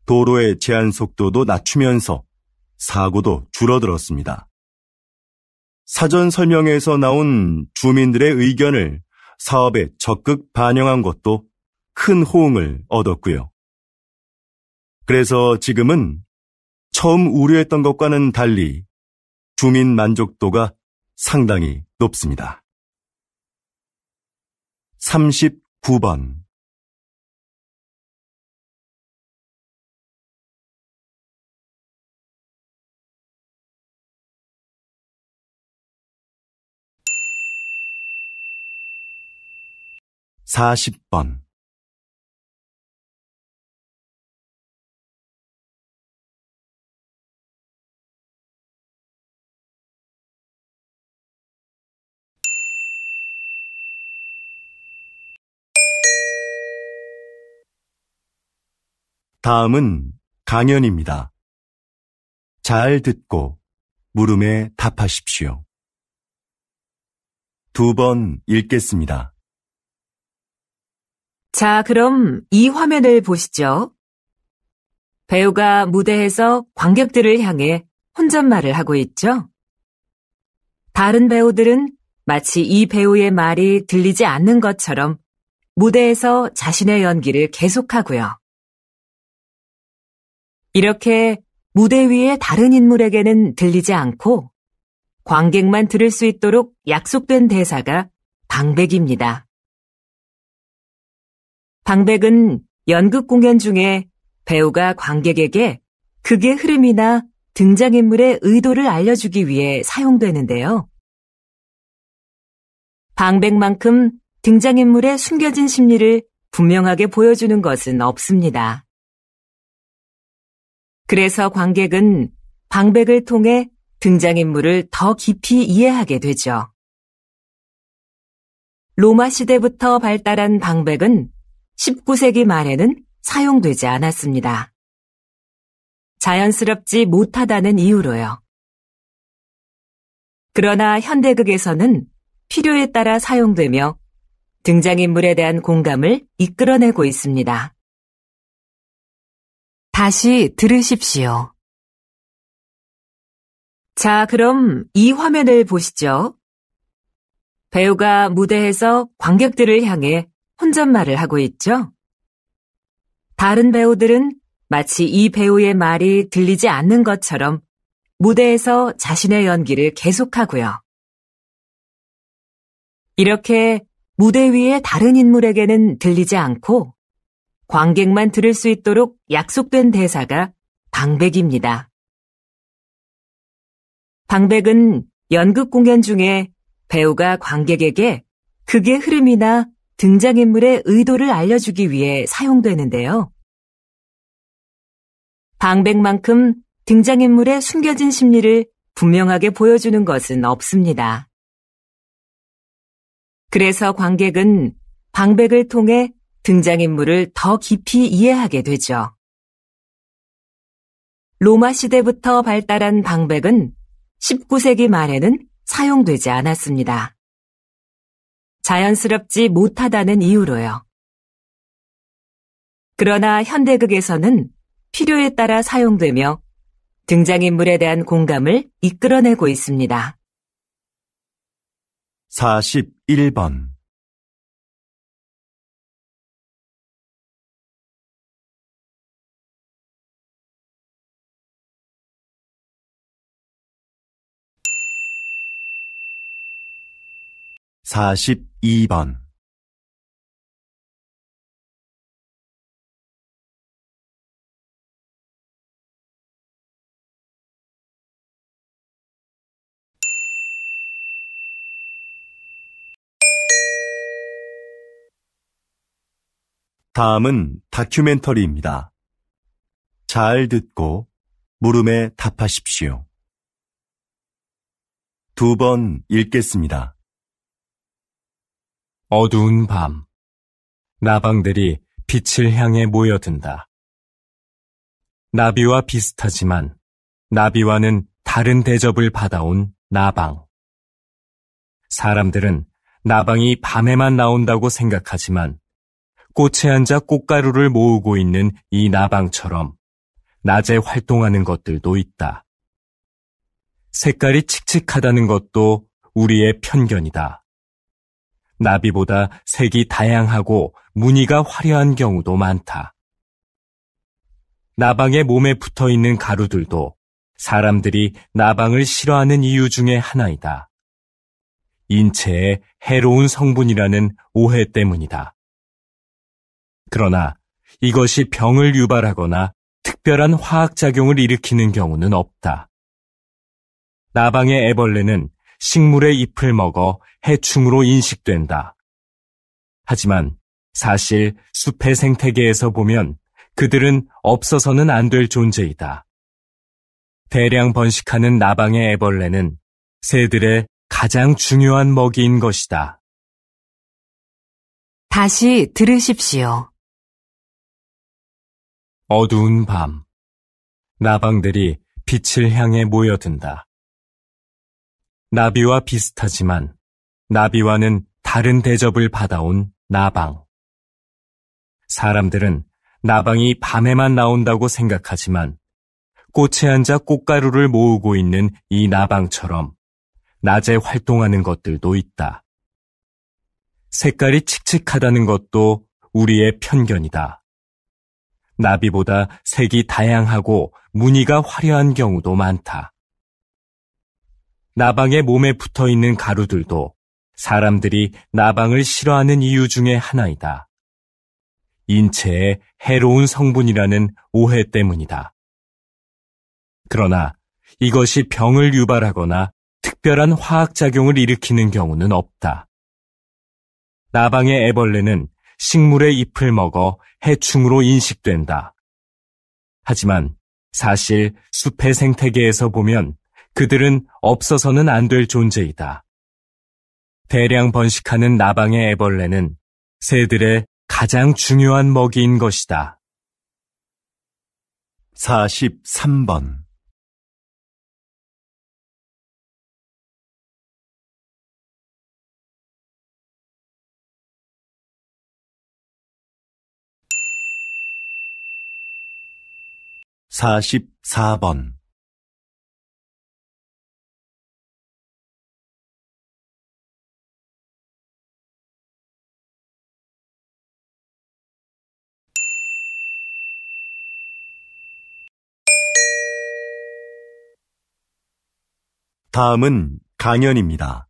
도로의 제한 속도도 낮추면서 사고도 줄어들었습니다. 사전 설명에서 나온 주민들의 의견을 사업에 적극 반영한 것도 큰 호응을 얻었고요. 그래서 지금은 처음 우려했던 것과는 달리 주민 만족도가 상당히 높습니다. 39번 40번 다음은 강연입니다. 잘 듣고 물음에 답하십시오. 두 번 읽겠습니다. 자, 그럼 이 화면을 보시죠. 배우가 무대에서 관객들을 향해 혼잣말을 하고 있죠. 다른 배우들은 마치 이 배우의 말이 들리지 않는 것처럼 무대에서 자신의 연기를 계속하고요. 이렇게 무대 위의 다른 인물에게는 들리지 않고 관객만 들을 수 있도록 약속된 대사가 방백입니다. 방백은 연극 공연 중에 배우가 관객에게 극의 흐름이나 등장인물의 의도를 알려주기 위해 사용되는데요. 방백만큼 등장인물의 숨겨진 심리를 분명하게 보여주는 것은 없습니다. 그래서 관객은 방백을 통해 등장인물을 더 깊이 이해하게 되죠. 로마 시대부터 발달한 방백은 19세기 말에는 사용되지 않았습니다. 자연스럽지 못하다는 이유로요. 그러나 현대극에서는 필요에 따라 사용되며 등장인물에 대한 공감을 이끌어내고 있습니다. 다시 들으십시오. 자, 그럼 이 화면을 보시죠. 배우가 무대에서 관객들을 향해 혼잣말을 하고 있죠? 다른 배우들은 마치 이 배우의 말이 들리지 않는 것처럼 무대에서 자신의 연기를 계속하고요. 이렇게 무대 위의 다른 인물에게는 들리지 않고 관객만 들을 수 있도록 약속된 대사가 방백입니다. 방백은 연극 공연 중에 배우가 관객에게 극의 흐름이나 등장인물의 의도를 알려주기 위해 사용되는데요. 방백만큼 등장인물의 숨겨진 심리를 분명하게 보여주는 것은 없습니다. 그래서 관객은 방백을 통해 등장인물을 더 깊이 이해하게 되죠. 로마 시대부터 발달한 방백은 19세기 말에는 사용되지 않았습니다. 자연스럽지 못하다는 이유로요. 그러나 현대극에서는 필요에 따라 사용되며 등장인물에 대한 공감을 이끌어내고 있습니다. 41번 42번 다음은 다큐멘터리입니다. 잘 듣고 물음에 답하십시오. 두 번 읽겠습니다. 어두운 밤. 나방들이 빛을 향해 모여든다. 나비와 비슷하지만 나비와는 다른 대접을 받아온 나방. 사람들은 나방이 밤에만 나온다고 생각하지만 꽃에 앉아 꽃가루를 모으고 있는 이 나방처럼 낮에 활동하는 것들도 있다. 색깔이 칙칙하다는 것도 우리의 편견이다. 나비보다 색이 다양하고 무늬가 화려한 경우도 많다. 나방의 몸에 붙어 있는 가루들도 사람들이 나방을 싫어하는 이유 중에 하나이다. 인체에 해로운 성분이라는 오해 때문이다. 그러나 이것이 병을 유발하거나 특별한 화학작용을 일으키는 경우는 없다. 나방의 애벌레는 식물의 잎을 먹어 해충으로 인식된다. 하지만 사실 숲의 생태계에서 보면 그들은 없어서는 안 될 존재이다. 대량 번식하는 나방의 애벌레는 새들의 가장 중요한 먹이인 것이다. 다시 들으십시오. 어두운 밤, 나방들이 빛을 향해 모여든다. 나비와 비슷하지만 나비와는 다른 대접을 받아온 나방. 사람들은 나방이 밤에만 나온다고 생각하지만 꽃에 앉아 꽃가루를 모으고 있는 이 나방처럼 낮에 활동하는 것들도 있다. 색깔이 칙칙하다는 것도 우리의 편견이다. 나비보다 색이 다양하고 무늬가 화려한 경우도 많다. 나방의 몸에 붙어 있는 가루들도 사람들이 나방을 싫어하는 이유 중에 하나이다. 인체에 해로운 성분이라는 오해 때문이다. 그러나 이것이 병을 유발하거나 특별한 화학작용을 일으키는 경우는 없다. 나방의 애벌레는 식물의 잎을 먹어 해충으로 인식된다. 하지만 사실 숲의 생태계에서 보면 그들은 없어서는 안 될 존재이다. 대량 번식하는 나방의 애벌레는 새들의 가장 중요한 먹이인 것이다. 43번 44번 다음은 강연입니다.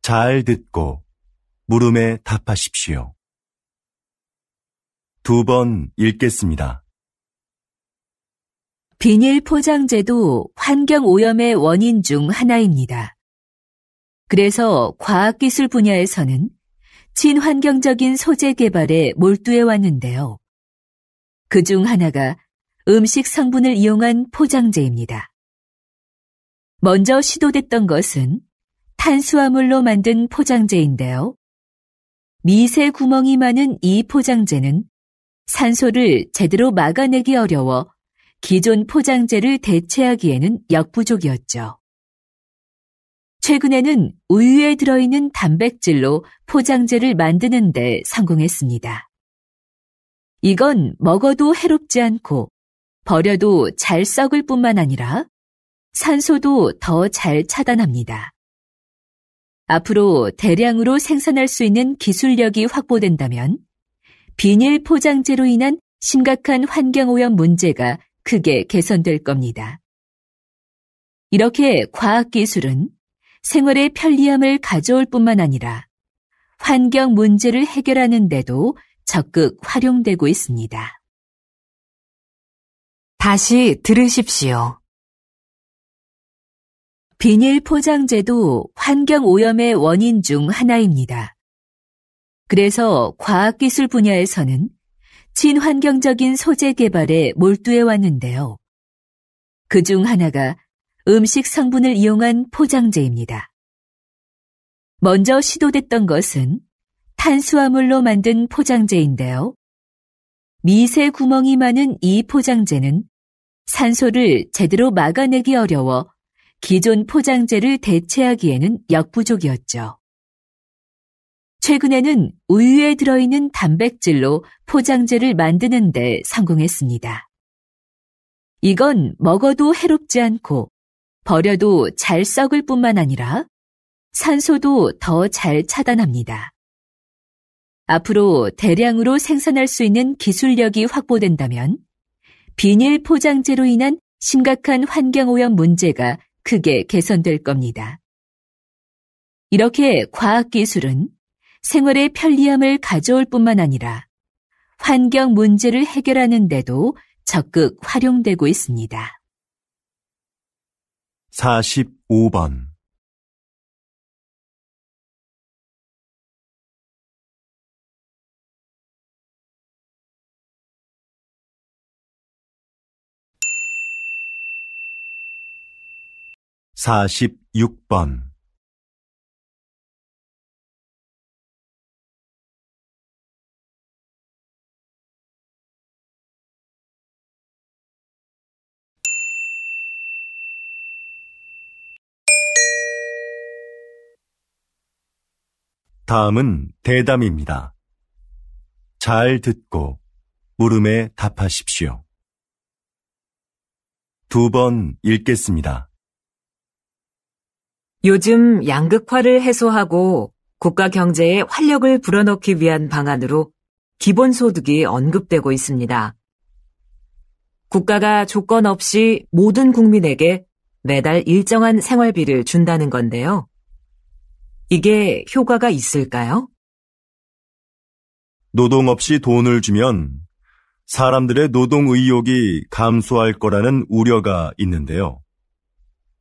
잘 듣고 물음에 답하십시오. 두 번 읽겠습니다. 비닐 포장재도 환경 오염의 원인 중 하나입니다. 그래서 과학기술 분야에서는 친환경적인 소재 개발에 몰두해 왔는데요. 그 중 하나가 음식 성분을 이용한 포장재입니다. 먼저 시도됐던 것은 탄수화물로 만든 포장재인데요. 미세 구멍이 많은 이 포장재는 산소를 제대로 막아내기 어려워 기존 포장재를 대체하기에는 역부족이었죠. 최근에는 우유에 들어있는 단백질로 포장재를 만드는 데 성공했습니다. 이건 먹어도 해롭지 않고 버려도 잘 썩을 뿐만 아니라 산소도 더 잘 차단합니다. 앞으로 대량으로 생산할 수 있는 기술력이 확보된다면 비닐 포장재로 인한 심각한 환경오염 문제가 크게 개선될 겁니다. 이렇게 과학기술은 생활의 편리함을 가져올 뿐만 아니라 환경 문제를 해결하는 데도 적극 활용되고 있습니다. 다시 들으십시오. 비닐 포장재도 환경 오염의 원인 중 하나입니다. 그래서 과학기술 분야에서는 친환경적인 소재 개발에 몰두해 왔는데요. 그 중 하나가 음식 성분을 이용한 포장재입니다. 먼저 시도됐던 것은 탄수화물로 만든 포장재인데요. 미세 구멍이 많은 이 포장재는 산소를 제대로 막아내기 어려워 기존 포장재를 대체하기에는 역부족이었죠. 최근에는 우유에 들어있는 단백질로 포장재를 만드는 데 성공했습니다. 이건 먹어도 해롭지 않고 버려도 잘 썩을 뿐만 아니라 산소도 더 잘 차단합니다. 앞으로 대량으로 생산할 수 있는 기술력이 확보된다면 비닐 포장재로 인한 심각한 환경오염 문제가 크게 개선될 겁니다. 이렇게 과학기술은 생활의 편리함을 가져올 뿐만 아니라 환경 문제를 해결하는 데도 적극 활용되고 있습니다. 45번 46번 다음은 대담입니다. 잘 듣고 물음에 답하십시오. 두 번 읽겠습니다. 요즘 양극화를 해소하고 국가 경제에 활력을 불어넣기 위한 방안으로 기본소득이 언급되고 있습니다. 국가가 조건 없이 모든 국민에게 매달 일정한 생활비를 준다는 건데요. 이게 효과가 있을까요? 노동 없이 돈을 주면 사람들의 노동 의욕이 감소할 거라는 우려가 있는데요.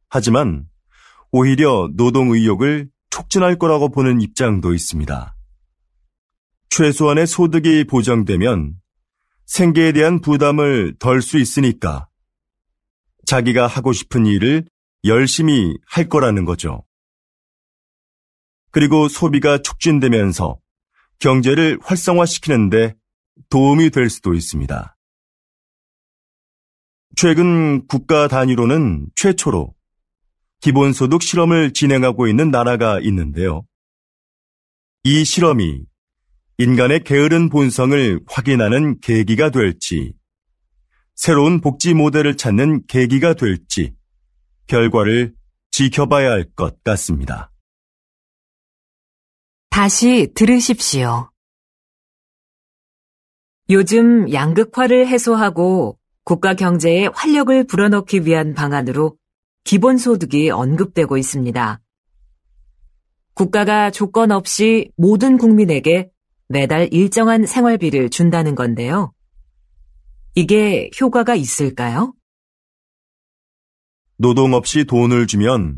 하지만 오히려 노동 의욕을 촉진할 거라고 보는 입장도 있습니다. 최소한의 소득이 보장되면 생계에 대한 부담을 덜 수 있으니까 자기가 하고 싶은 일을 열심히 할 거라는 거죠. 그리고 소비가 촉진되면서 경제를 활성화시키는데 도움이 될 수도 있습니다. 최근 국가 단위로는 최초로 기본소득 실험을 진행하고 있는 나라가 있는데요. 이 실험이 인간의 게으른 본성을 확인하는 계기가 될지, 새로운 복지 모델을 찾는 계기가 될지, 결과를 지켜봐야 할 것 같습니다. 다시 들으십시오. 요즘 양극화를 해소하고 국가 경제에 활력을 불어넣기 위한 방안으로 기본소득이 언급되고 있습니다. 국가가 조건 없이 모든 국민에게 매달 일정한 생활비를 준다는 건데요. 이게 효과가 있을까요? 노동 없이 돈을 주면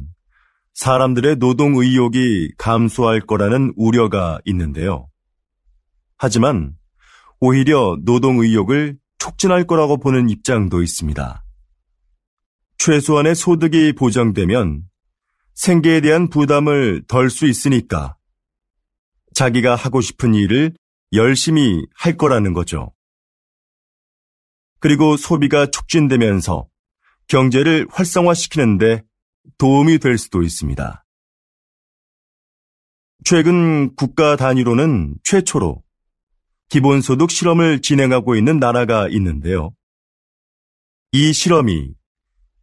사람들의 노동 의욕이 감소할 거라는 우려가 있는데요. 하지만 오히려 노동 의욕을 촉진할 거라고 보는 입장도 있습니다. 최소한의 소득이 보장되면 생계에 대한 부담을 덜 수 있으니까 자기가 하고 싶은 일을 열심히 할 거라는 거죠. 그리고 소비가 촉진되면서 경제를 활성화시키는데 도움이 될 수도 있습니다. 최근 국가 단위로는 최초로 기본소득 실험을 진행하고 있는 나라가 있는데요. 이 실험이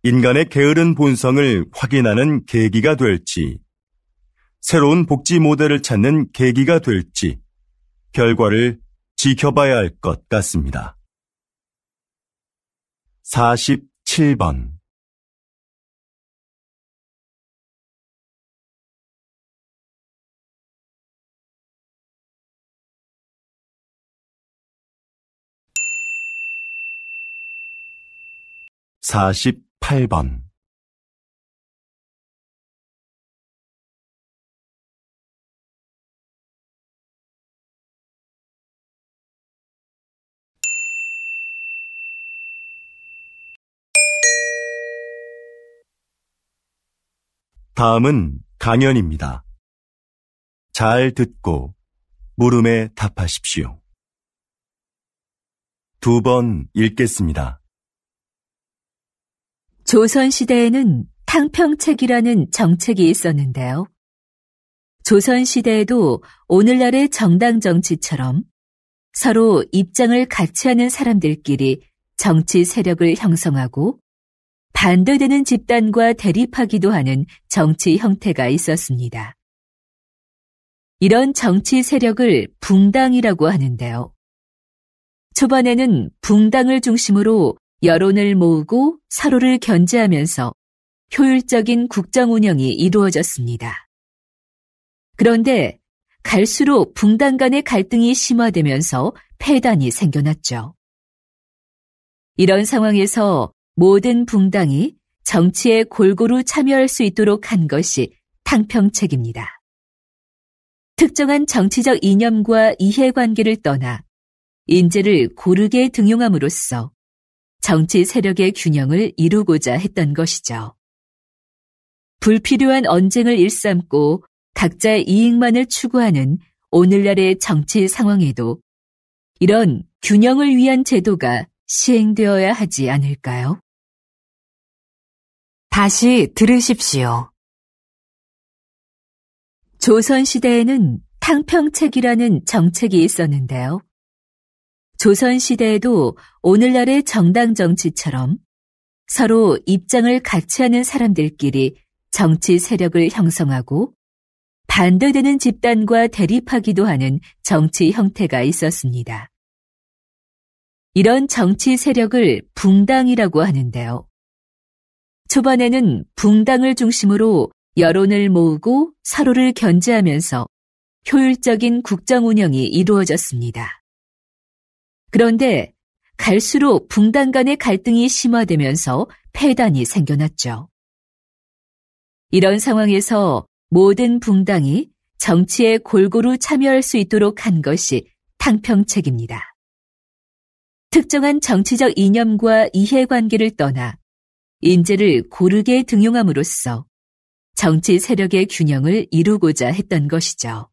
인간의 게으른 본성을 확인하는 계기가 될지, 새로운 복지 모델을 찾는 계기가 될지, 결과를 지켜봐야 할 것 같습니다. 47번 48번 다음은 강연입니다. 잘 듣고 물음에 답하십시오. 두 번 읽겠습니다. 조선시대에는 탕평책이라는 정책이 있었는데요. 조선시대에도 오늘날의 정당 정치처럼 서로 입장을 같이 하는 사람들끼리 정치 세력을 형성하고 반대되는 집단과 대립하기도 하는 정치 형태가 있었습니다. 이런 정치 세력을 붕당이라고 하는데요. 초반에는 붕당을 중심으로 여론을 모으고 서로를 견제하면서 효율적인 국정 운영이 이루어졌습니다. 그런데 갈수록 붕당 간의 갈등이 심화되면서 폐단이 생겨났죠. 이런 상황에서 모든 붕당이 정치에 골고루 참여할 수 있도록 한 것이 탕평책입니다. 특정한 정치적 이념과 이해관계를 떠나 인재를 고르게 등용함으로써 정치 세력의 균형을 이루고자 했던 것이죠. 불필요한 언쟁을 일삼고 각자의 이익만을 추구하는 오늘날의 정치 상황에도 이런 균형을 위한 제도가 시행되어야 하지 않을까요? 다시 들으십시오. 조선시대에는 탕평책이라는 정책이 있었는데요. 조선시대에도 오늘날의 정당 정치처럼 서로 입장을 같이 하는 사람들끼리 정치 세력을 형성하고 반대되는 집단과 대립하기도 하는 정치 형태가 있었습니다. 이런 정치 세력을 붕당이라고 하는데요. 초반에는 붕당을 중심으로 여론을 모으고 서로를 견제하면서 효율적인 국정 운영이 이루어졌습니다. 그런데 갈수록 붕당 간의 갈등이 심화되면서 폐단이 생겨났죠. 이런 상황에서 모든 붕당이 정치에 골고루 참여할 수 있도록 한 것이 탕평책입니다. 특정한 정치적 이념과 이해관계를 떠나 인재를 고르게 등용함으로써 정치 세력의 균형을 이루고자 했던 것이죠.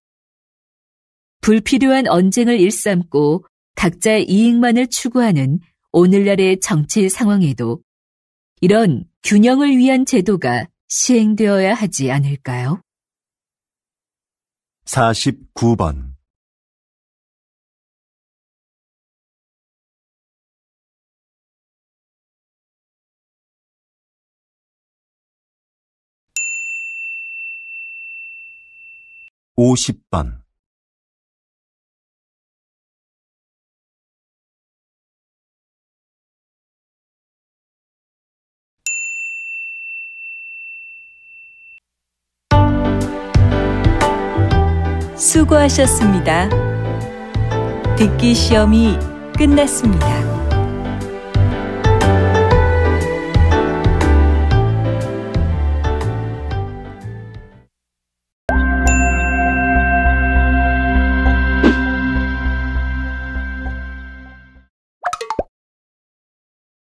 불필요한 언쟁을 일삼고 각자의 이익만을 추구하는 오늘날의 정치 상황에도 이런 균형을 위한 제도가 시행되어야 하지 않을까요? 49번 50번 수고하셨습니다. 듣기 시험이 끝났습니다.